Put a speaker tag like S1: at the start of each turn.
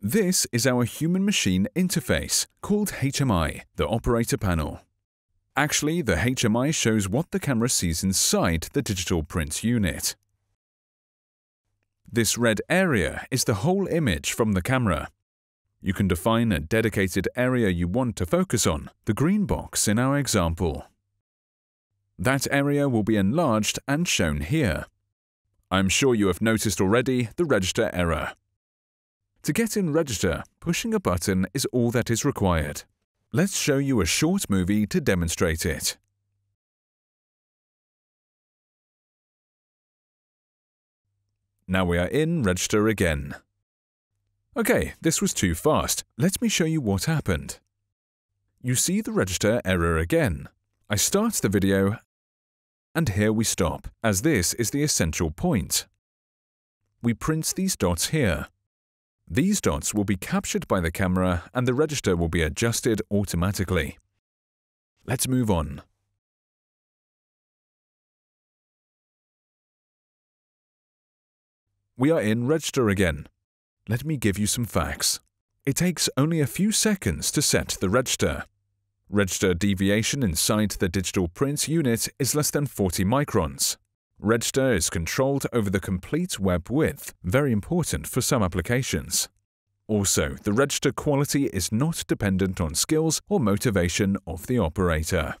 S1: This is our human-machine interface, called HMI, the operator panel. Actually, the HMI shows what the camera sees inside the digital print unit. This red area is the whole image from the camera. You can define a dedicated area you want to focus on, the green box in our example. That area will be enlarged and shown here. I'm sure you have noticed already the register error. To get in Register, pushing a button is all that is required. Let's show you a short movie to demonstrate it. Now we are in Register again. Okay, this was too fast. Let me show you what happened. You see the register error again. I start the video and here we stop, as this is the essential point. We print these dots here. These dots will be captured by the camera and the register will be adjusted automatically. Let's move on. We are in Register again. Let me give you some facts. It takes only a few seconds to set the register. Register deviation inside the digital print unit is less than 40 microns. Register is controlled over the complete web width, very important for some applications. Also, the register quality is not dependent on skills or motivation of the operator.